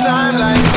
time like